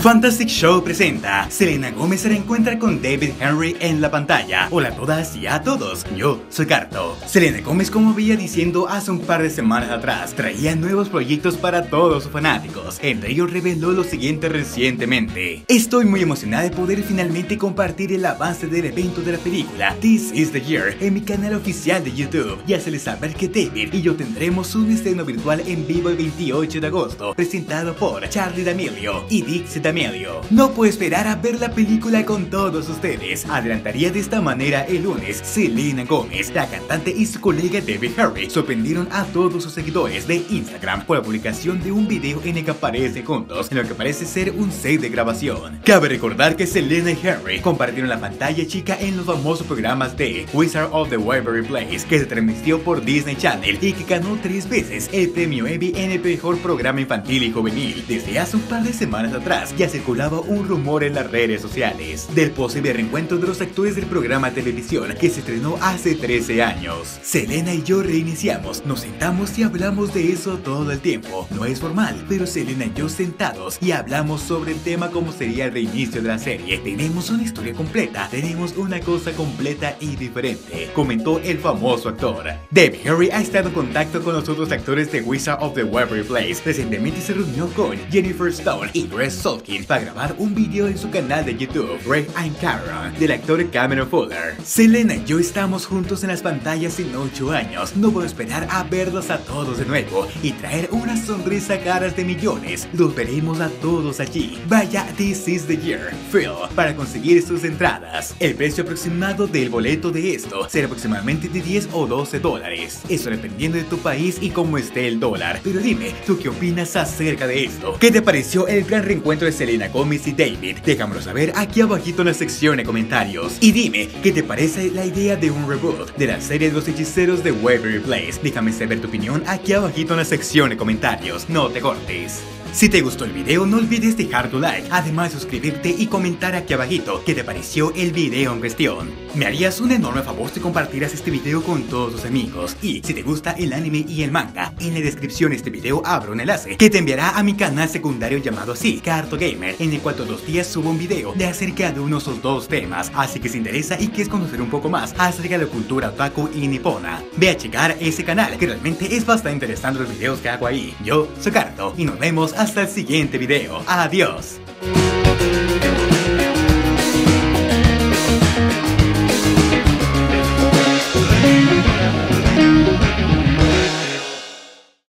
Fantastic Show presenta Selena Gómez se reencuentra con David Henry en la pantalla. Hola a todas y a todos, yo soy Carto. Selena Gómez, como veía diciendo hace un par de semanas atrás, traía nuevos proyectos para todos sus fanáticos. Entre ellos reveló lo siguiente recientemente. Estoy muy emocionada de poder finalmente compartir el avance del evento de la película This is the Year en mi canal oficial de YouTube y hacerles saber que David y yo tendremos un estreno virtual en vivo el 28 de agosto, presentado por Charlie D'Amelio y Dixie D'Amelio. No puedo esperar a ver la película con todos ustedes. Adelantaría de esta manera el lunes, Selena Gómez, la cantante y su colega David Harry sorprendieron a todos sus seguidores de Instagram por la publicación de un video en el que aparecen juntos, en lo que parece ser un set de grabación. Cabe recordar que Selena y Harry compartieron la pantalla chica en los famosos programas de Wizard of the Waverly Place, que se transmitió por Disney Channel y que ganó tres veces el premio Emmy en el mejor programa infantil y juvenil. Desde hace un par de semanas atrás ya circulaba un rumor en las redes sociales del posible reencuentro de los actores del programa televisión que se estrenó hace 13 años. Selena y yo reiniciamos, nos sentamos y hablamos de eso todo el tiempo. No es formal, pero Selena y yo sentados y hablamos sobre el tema como sería el reinicio de la serie. Tenemos una historia completa, tenemos una cosa completa y diferente, comentó el famoso actor. Dave Harry ha estado en contacto con los otros actores de Wizard of the Waverly Place. Recientemente se reunió con Jennifer Stone y Grace Para grabar un video en su canal de YouTube, Ray and Karen, del actor Cameron Fuller. Selena y yo estamos juntos en las pantallas en 8 años. No puedo esperar a verlos a todos de nuevo y traer una sonrisa a caras de millones. Los veremos a todos allí. Vaya, this is the year. Phil, para conseguir sus entradas. El precio aproximado del boleto de esto será aproximadamente de 10 o 12 dólares. Eso dependiendo de tu país y cómo esté el dólar. Pero dime, ¿tú qué opinas acerca de esto? ¿Qué te pareció el gran reencuentro de Selena Gomez y David? Déjamelo saber aquí abajito en la sección de comentarios. Y dime, ¿qué te parece la idea de un reboot de la serie de los hechiceros de Waverly Place? Déjame saber tu opinión aquí abajito en la sección de comentarios. No te cortes. Si te gustó el video no olvides dejar tu like, además de suscribirte y comentar aquí abajito qué te pareció el video en cuestión. Me harías un enorme favor si compartieras este video con todos tus amigos y si te gusta el anime y el manga, en la descripción de este video abro un enlace que te enviará a mi canal secundario llamado así, Carto Gamer, en el cual todos los días subo un video de acerca de uno de esos dos temas, así que si interesa y quieres conocer un poco más acerca de la cultura otaku y nipona, ve a checar ese canal que realmente es bastante interesante los videos que hago ahí. Yo soy Carto y nos vemos hasta el siguiente video. Adiós.